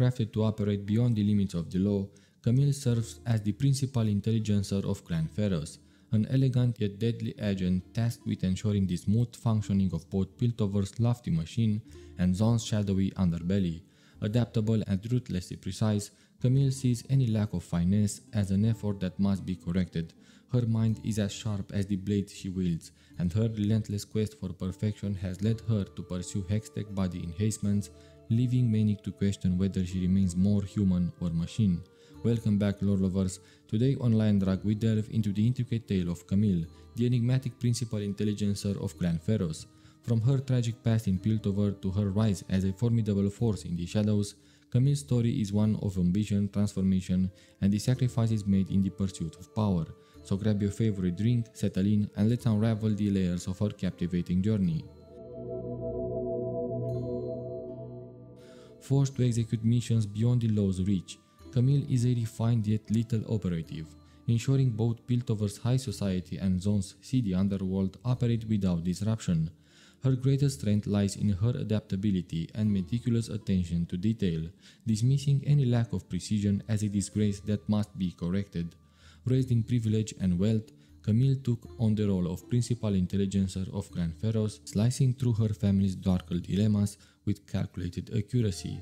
crafted to operate beyond the limits of the law, Camille serves as the principal intelligencer of Clan Ferros, an elegant yet deadly agent tasked with ensuring the smooth functioning of both Piltover's lofty machine and Zaun's shadowy underbelly. Adaptable and ruthlessly precise, Camille sees any lack of finesse as an effort that must be corrected. Her mind is as sharp as the blades she wields, and her relentless quest for perfection has led her to pursue Hextech body enhancements, leaving many to question whether she remains more human or machine. Welcome back lore lovers. Today on Lion Drag we delve into the intricate tale of Camille, the enigmatic principal intelligencer of Clan Ferros. From her tragic past in Piltover to her rise as a formidable force in the shadows, Camille's story is one of ambition, transformation, and the sacrifices made in the pursuit of power. So grab your favorite drink, settle in, and let's unravel the layers of her captivating journey. Forced to execute missions beyond the law's reach, Camille is a refined yet lethal operative, ensuring both Piltover's high society and Zaun's seedy underworld operate without disruption. Her greatest strength lies in her adaptability and meticulous attention to detail, dismissing any lack of precision as a disgrace that must be corrected. Raised in privilege and wealth, Camille took on the role of principal intelligencer of Clan Ferros, slicing through her family's darker dilemmas with calculated accuracy.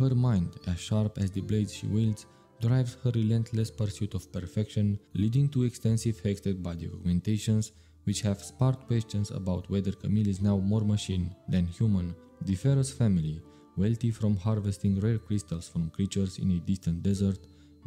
Her mind, as sharp as the blades she wields, drives her relentless pursuit of perfection, leading to extensive hextech body augmentations, which have sparked questions about whether Camille is now more machine than human. The Ferros family, wealthy from harvesting rare crystals from creatures in a distant desert,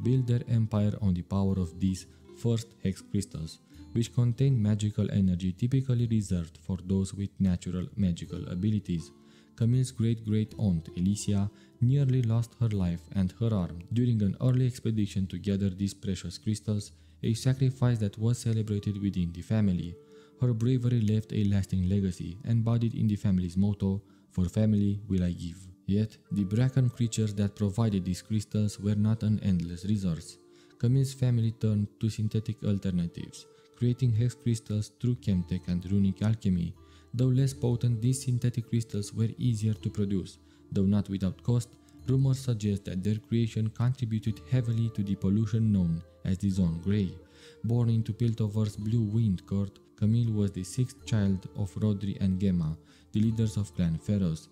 build their empire on the power of these first hex crystals, which contain magical energy typically reserved for those with natural magical abilities. Camille's great-great-aunt Alicia nearly lost her life and her arm during an early expedition to gather these precious crystals, a sacrifice that was celebrated within the family. Her bravery left a lasting legacy, embodied in the family's motto, For family will I give. Yet, the brackern creatures that provided these crystals were not an endless resource. Camille's family turned to synthetic alternatives, creating hex crystals through chemtech and runic alchemy, Though less potent, these synthetic crystals were easier to produce. Though not without cost, rumors suggest that their creation contributed heavily to the pollution known as the Zaun Grey. Born into Piltover's Blue Wind Court, Camille was the sixth child of Rodri and Gemma, the leaders of Clan Ferros.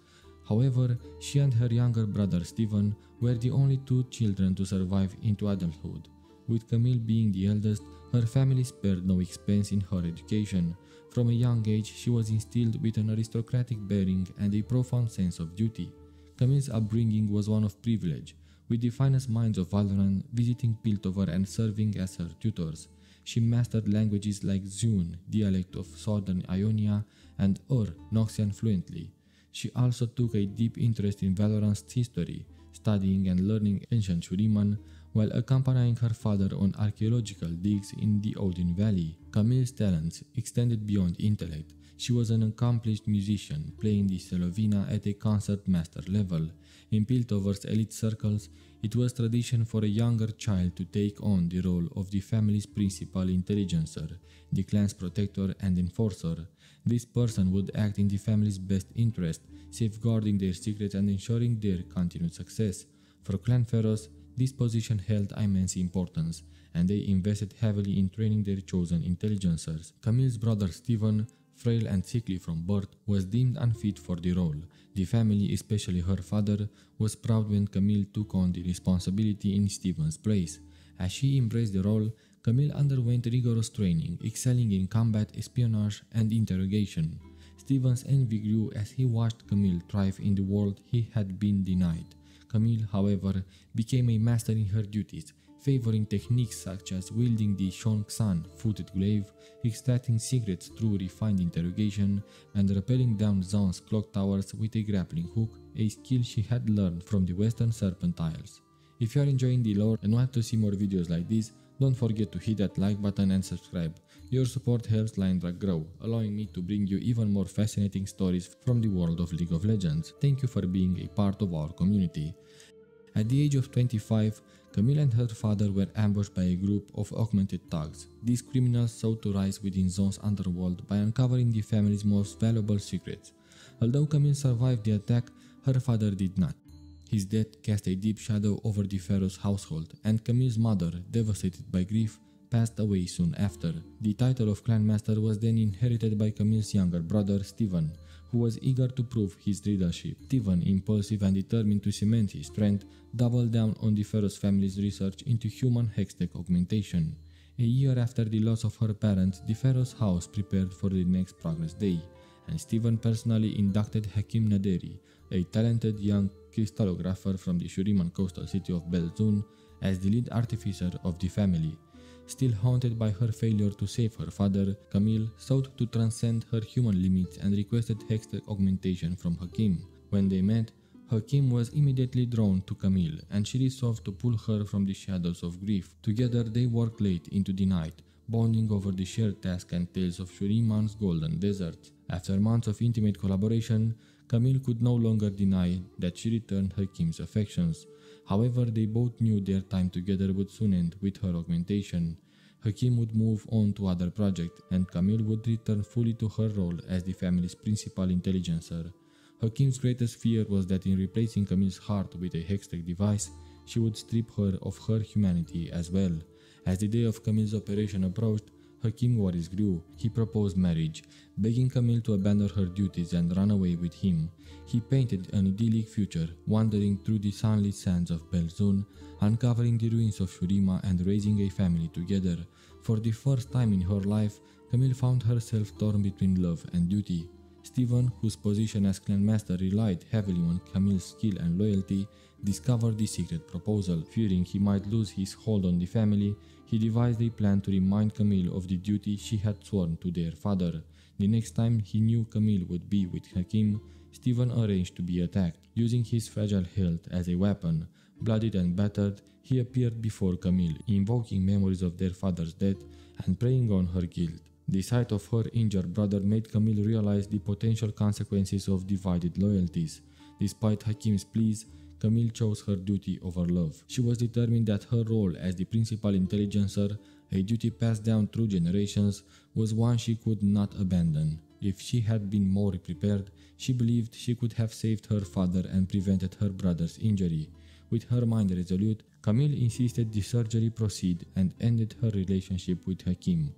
However, she and her younger brother Stephen were the only two children to survive into adulthood. With Camille being the eldest, her family spared no expense in her education. From a young age, she was instilled with an aristocratic bearing and a profound sense of duty. Camille's upbringing was one of privilege, with the finest minds of Valoran visiting Piltover and serving as her tutors. She mastered languages like Zun, dialect of southern Ionia, and Ur, Noxian fluently. She also took a deep interest in Valoran's history, studying and learning ancient Shuriman, while accompanying her father on archaeological digs in the Odin Valley. Camille's talents extended beyond intellect. She was an accomplished musician, playing the Selovina at a concert master level. In Piltover's elite circles, it was tradition for a younger child to take on the role of the family's principal intelligencer, the clan's protector and enforcer. This person would act in the family's best interest, safeguarding their secrets and ensuring their continued success. For Clan Ferros, this position held immense importance, and they invested heavily in training their chosen intelligencers. Camille's brother Stephen, frail and sickly from birth, was deemed unfit for the role. The family, especially her father, was proud when Camille took on the responsibility in Stephen's place. As she embraced the role, Camille underwent rigorous training, excelling in combat, espionage, and interrogation. Stephen's envy grew as he watched Camille thrive in the world he had been denied. Camille, however, became a master in her duties, favoring techniques such as wielding the Shong-San footed glaive, extracting secrets through refined interrogation, and rappelling down Zaun's clock towers with a grappling hook, a skill she had learned from the Western Serpent Isles. If you are enjoying the lore and want to see more videos like this, don't forget to hit that like button and subscribe. Your support helps Lion Drag grow, allowing me to bring you even more fascinating stories from the world of League of Legends. Thank you for being a part of our community. At the age of 25, Camille and her father were ambushed by a group of augmented thugs. These criminals sought to rise within Zaun's underworld by uncovering the family's most valuable secrets. Although Camille survived the attack, her father did not. His death cast a deep shadow over the Ferros household, and Camille's mother, devastated by grief, passed away soon after. The title of Clan Master was then inherited by Camille's younger brother, Stephen, who was eager to prove his leadership. Stephen, impulsive and determined to cement his strength, doubled down on the Ferros family's research into human hextech augmentation. A year after the loss of her parents, the Ferros house prepared for the next Progress Day, and Stephen personally inducted Hakim Naderi, a talented young crystallographer from the Shuriman coastal city of Bel'zhun, as the lead artificer of the family. Still haunted by her failure to save her father, Camille sought to transcend her human limits and requested hextech augmentation from Hakim. When they met, Hakim was immediately drawn to Camille, and she resolved to pull her from the shadows of grief. Together they worked late into the night, bonding over the shared task and tales of Shuriman's golden desert. After months of intimate collaboration, Camille could no longer deny that she returned Hakim's affections. However, they both knew their time together would soon end with her augmentation. Hakim would move on to other projects, and Camille would return fully to her role as the family's principal intelligencer. Hakim's greatest fear was that in replacing Camille's heart with a hextech device, she would strip her of her humanity as well. As the day of Camille's operation approached, Hakim worries grew. He proposed marriage, begging Camille to abandon her duties and run away with him. He painted an idyllic future, wandering through the sunlit sands of Bel'zhun, uncovering the ruins of Shurima and raising a family together. For the first time in her life, Camille found herself torn between love and duty. Stephen, whose position as clan master relied heavily on Camille's skill and loyalty, discovered the secret proposal. Fearing he might lose his hold on the family, he devised a plan to remind Camille of the duty she had sworn to their father. The next time he knew Camille would be with Hakim, Stephen arranged to be attacked. Using his fragile health as a weapon, bloodied and battered, he appeared before Camille, invoking memories of their father's death and preying on her guilt. The sight of her injured brother made Camille realize the potential consequences of divided loyalties. Despite Hakim's pleas, Camille chose her duty over love. She was determined that her role as the principal intelligencer, a duty passed down through generations, was one she could not abandon. If she had been more prepared, she believed she could have saved her father and prevented her brother's injury. With her mind resolute, Camille insisted the surgery proceed and ended her relationship with Hakim.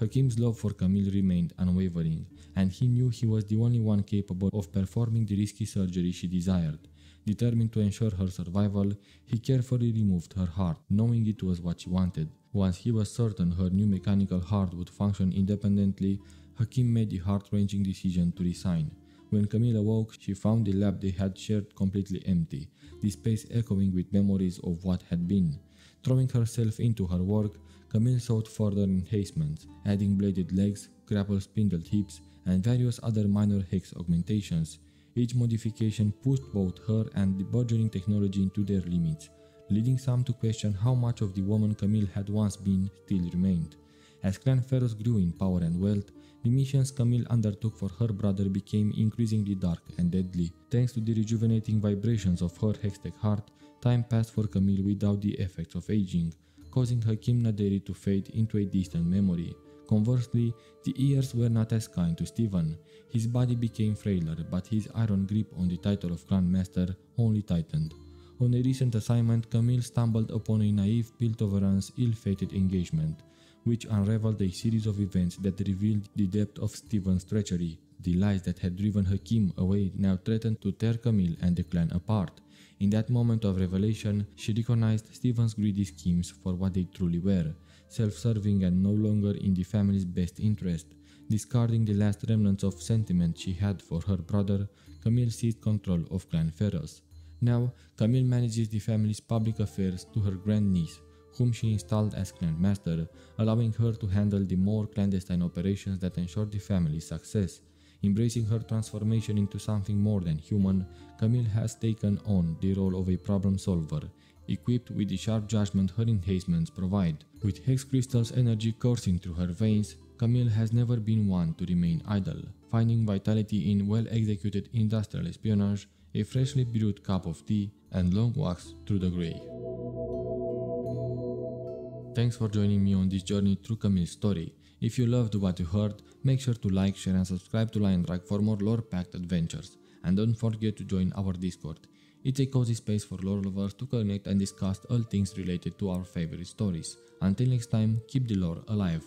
Hakim's love for Camille remained unwavering, and he knew he was the only one capable of performing the risky surgery she desired. Determined to ensure her survival, he carefully removed her heart, knowing it was what she wanted. Once he was certain her new mechanical heart would function independently, Hakim made the heart-wrenching decision to resign. When Camille awoke, she found the lab they had shared completely empty, the space echoing with memories of what had been. Throwing herself into her work, Camille sought further enhancements, adding bladed legs, grapple spindled hips, and various other minor hex augmentations. Each modification pushed both her and the burgeoning technology into their limits, leading some to question how much of the woman Camille had once been still remained. As Clan Ferros grew in power and wealth, the missions Camille undertook for her brother became increasingly dark and deadly. Thanks to the rejuvenating vibrations of her hextech heart, time passed for Camille without the effects of aging, causing Hakim Naderi to fade into a distant memory. Conversely, the years were not as kind to Stephen. His body became frailer, but his iron grip on the title of Clan Master only tightened. On a recent assignment, Camille stumbled upon a naive Piltoveran's ill-fated engagement, which unraveled a series of events that revealed the depth of Stephen's treachery. The lies that had driven Hakim away now threatened to tear Camille and the clan apart. In that moment of revelation, she recognized Stephen's greedy schemes for what they truly were self-serving and no longer in the family's best interest. Discarding the last remnants of sentiment she had for her brother, Camille seized control of Clan Ferros. Now, Camille manages the family's public affairs to her grandniece, whom she installed as clan master, allowing her to handle the more clandestine operations that ensure the family's success. Embracing her transformation into something more than human, Camille has taken on the role of a problem solver, equipped with the sharp judgment her enhancements provide. With hex crystal's energy coursing through her veins, Camille has never been one to remain idle, finding vitality in well-executed industrial espionage, a freshly brewed cup of tea, and long walks through the grey. Thanks for joining me on this journey through Camille's story. If you loved what you heard, make sure to like, share and subscribe to Lion Drag for more lore-packed adventures. And don't forget to join our Discord. It's a cozy space for lore lovers to connect and discuss all things related to our favorite stories. Until next time, keep the lore alive.